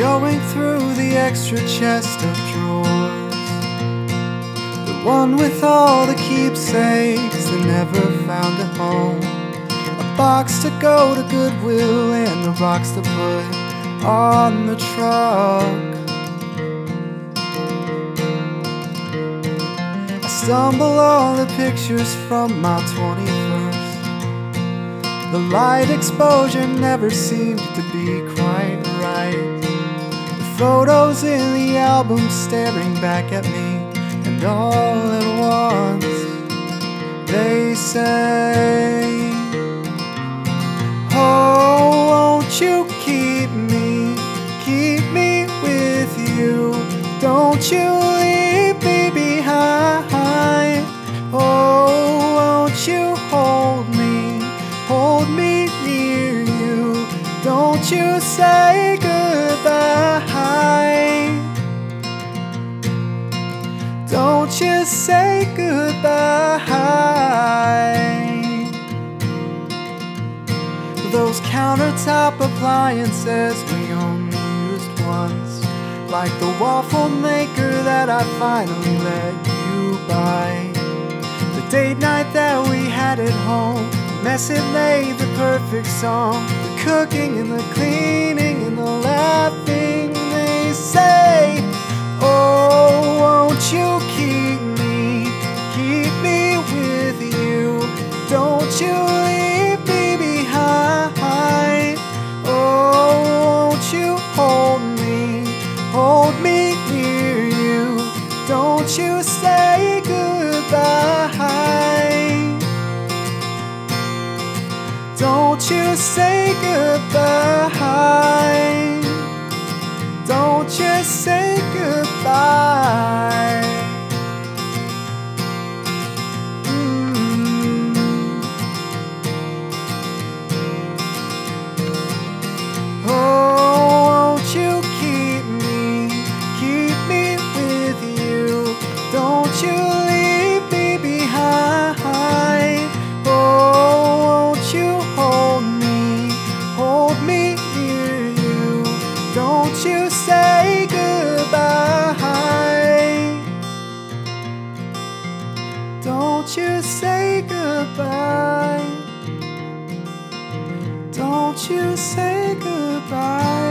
Going through the extra chest of drawers. The one with all the keepsakes that never found a home. A box to go to Goodwill and a box to put on the truck. I stumble on the pictures from my 21st The light exposure never seemed to be quite right photos in the album staring back at me, and all at once they say, Oh, won't you keep me, keep me with you? Don't you leave me behind? Oh, won't you hold me, hold me near you? Don't you say goodbye? Goodbye Those countertop appliances we only used once Like the waffle maker that I finally let you buy. The date night that we had at home mess it made the perfect song. The cooking and the cleaning Don't you say goodbye. Don't you say goodbye. Don't you say Say goodbye. Don't you say goodbye. Don't you say goodbye.